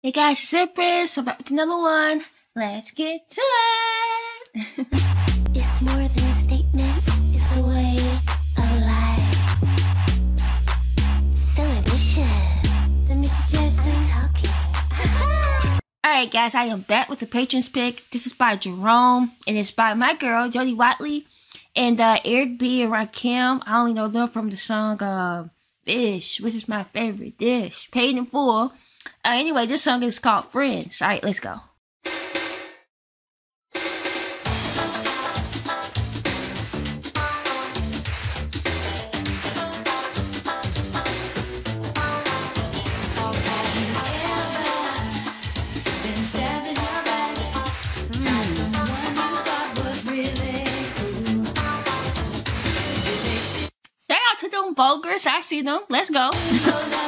Hey guys, it's Empress. I'm back with another one. Let's get to it. It's more than a statement, it's a way of life. So Celebration. The Mr. Jackson talking. Alright guys, I am back with the patrons pick. This is by Jerome and it's by my girl, Jody Watley. And uh, Eric B and Rakim. I only know them from the song uh, Fish, which is my favorite dish. Paid in full. Uh, anyway, this song is called Friends. All right, let's go. Them vulgars. I see them. Let's go.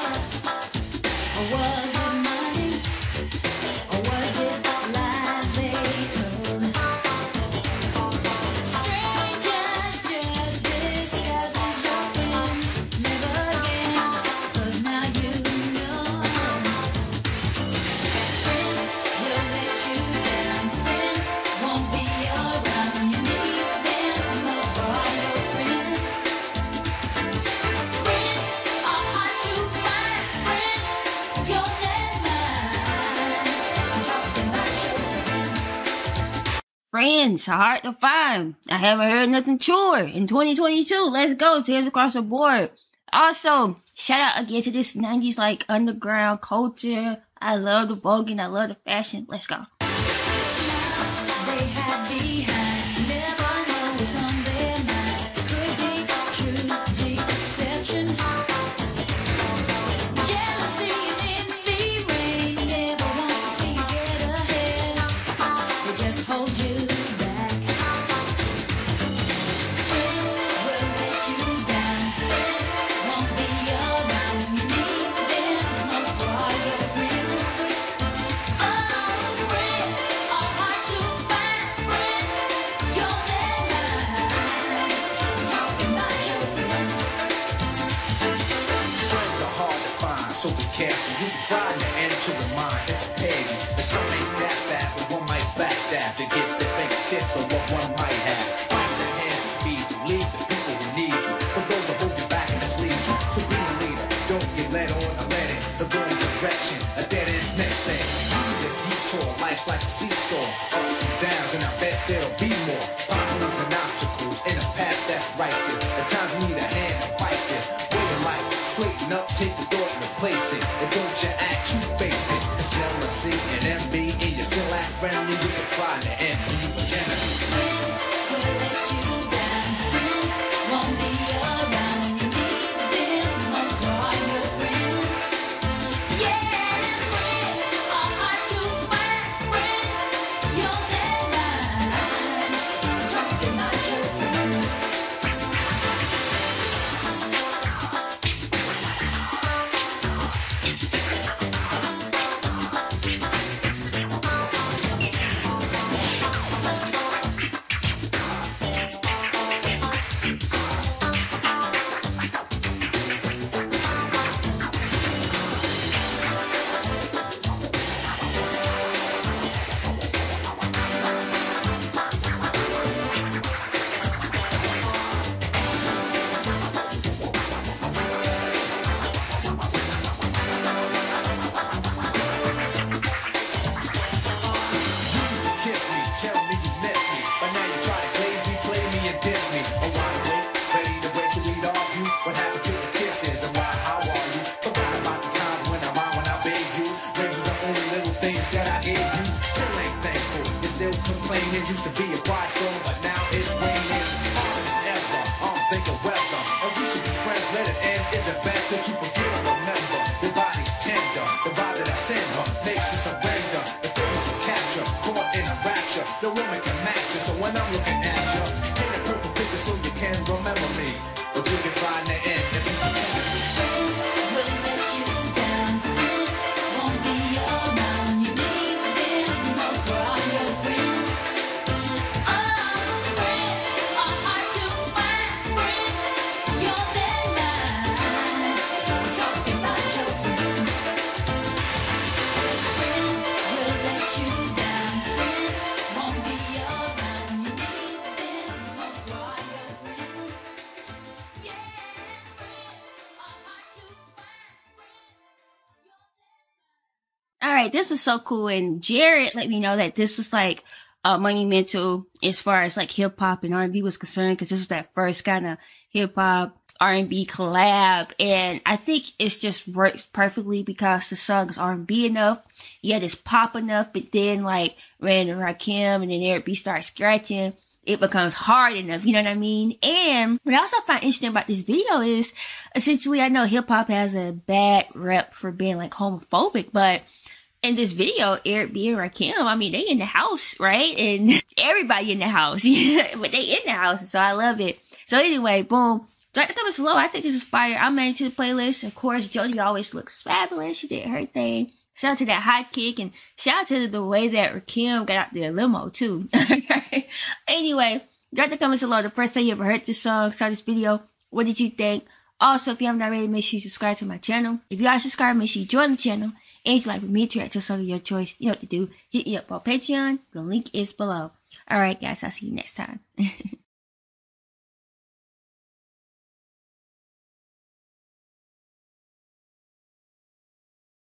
Friends are hard to find. I haven't heard nothing truer in 2022. Let's go. Tears across the board. Also, shout out again to this 90s like underground culture. I love the voguing. I love the fashion. Let's go. The end to the mind. Petty. And some ain't that bad, but one might backstab to get the fake tips what one might have. Find the to you, lead the people who need you. For those that hold you back and you. A leader, don't get led on or led in the wrong direction. A dead end's next thing. Detour, life's like a seesaw. Ups and downs, and I bet there'll be used to be right, this is so cool. And Jared let me know that this was like uh, monumental as far as like hip hop and R and B was concerned, because this was that first kind of hip hop R and B collab, and I think it's just works perfectly because the song is R and B enough, yet it's pop enough, but then like when Rakim and then Eric B start scratching. It becomes hard enough, you know what I mean? And what I also find interesting about this video is essentially I know hip hop has a bad rep for being like homophobic, but in this video, Eric B and Rakim, I mean, they in the house, right? And everybody in the house, but they in the house, so I love it. So anyway, boom. Drop the comments below. I think this is fire. I'm adding to the playlist. Of course, Jody always looks fabulous. She did her thing. Shout out to that high kick and shout out to the way that Rakim got out the limo too. Okay. Anyway, drop the comments below. The first time you ever heard this song, saw this video, what did you think? Also, if you haven't already, make sure you subscribe to my channel. If you are subscribed, make sure you join the channel. If you like me to react to song of your choice, you know what to do. Hit me up on Patreon. The link is below. Alright guys, I'll see you next time.